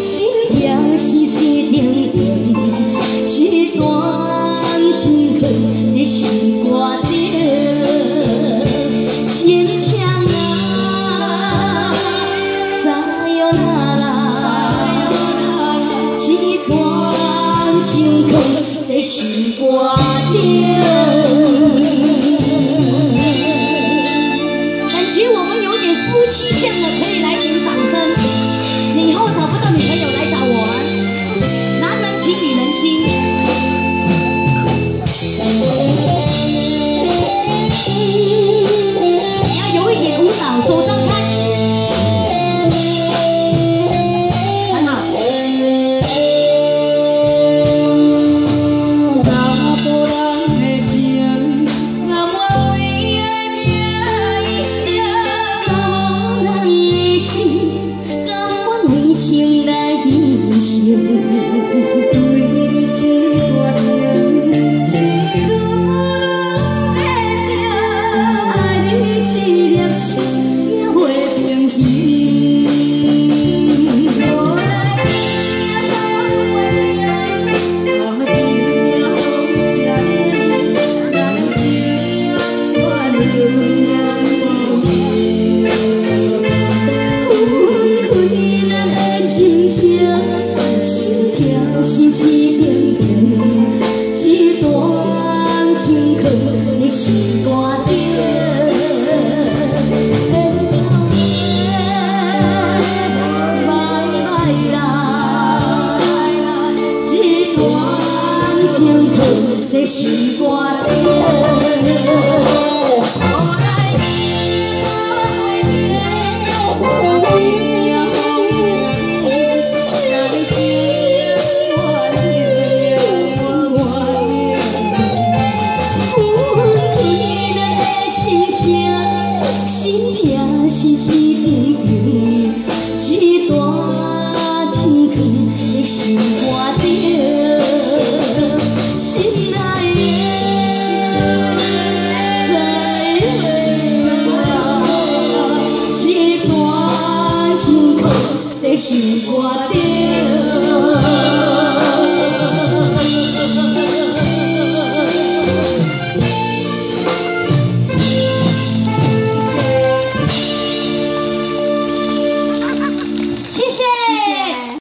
心情是一点一段情可一时寡心情啊拉拉一情 是一点点一段情歌你是多久一段情歌你是多久心肝底